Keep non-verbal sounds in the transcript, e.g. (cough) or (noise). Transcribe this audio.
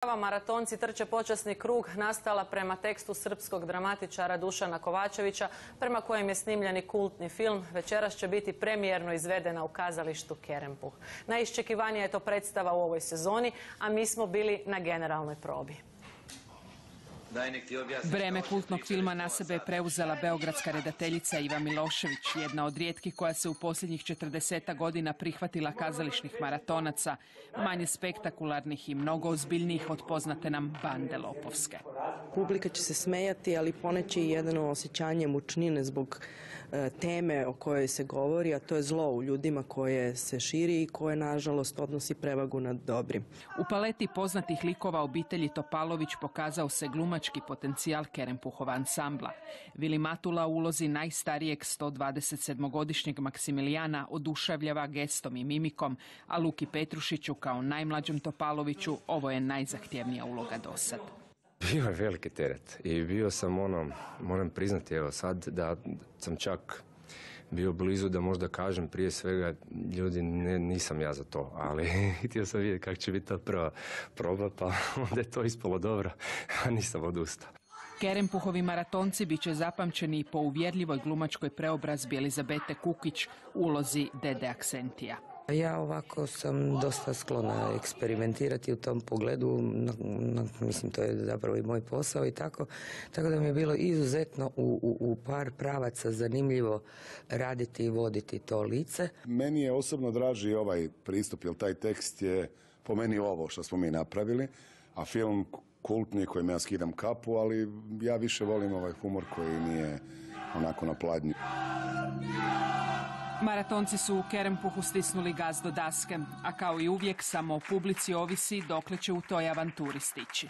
Maratonci trče počasni krug nastala prema tekstu srpskog dramatičara Dušana Kovačevića prema kojem je snimljeni kultni film. Večeras će biti premijerno izvedena u kazalištu Kerempuh. Najiščekivanija je to predstava u ovoj sezoni, a mi smo bili na generalnoj probi. Breme kultnog filma na sebe je preuzela beogradska redateljica Iva Milošević, jedna od rijetkih koja se u posljednjih 40 godina prihvatila kazališnih maratonaca, manje spektakularnih i mnogo ozbiljnijih od poznate nam bande Lopovske. Publika će se smejati, ali poneći i jedno osjećanje mučnine zbog e, teme o kojoj se govori, a to je zlo u ljudima koje se širi i koje, nažalost, odnosi prevagu nad dobrim. U paleti poznatih likova obitelji Topalović pokazao se glumački potencijal Kerempuhova ansambla. Vili Matula u ulozi najstarijeg 127-godišnjeg Maksimilijana oduševljava gestom i mimikom, a Luki Petrušiću kao najmlađem Topaloviću ovo je najzahtjevnija uloga do sad. Bio je veliki teret i bio sam ono, moram priznati evo sad da sam čak bio blizu da možda kažem prije svega ljudi ne, nisam ja za to, ali (laughs) htio sam vidjeti kako će biti ta prva proba pa (laughs) onda je to ispalo dobro, a nisam odustao. Kerempuhovi maratonci bit će zapamćeni po uvjerljivoj glumačkoj preobrazbi Elizabete Kukić ulozi Dede Aksentija. Ja ovako sam dosta sklona eksperimentirati u tom pogledu, na, mislim to je zapravo i moj posao i tako, tako da mi je bilo izuzetno u, u, u par pravaca zanimljivo raditi i voditi to lice. Meni je osobno draži ovaj pristup, jer taj tekst je po meni ovo što smo mi napravili, a film kultni kojem ja skidam kapu, ali ja više volim ovaj humor koji nije onako na pladnju. Maratonci su u Kerempuhu stisnuli gaz do daske, a kao i uvijek samo o publici ovisi dokle će u toj avanturi stići.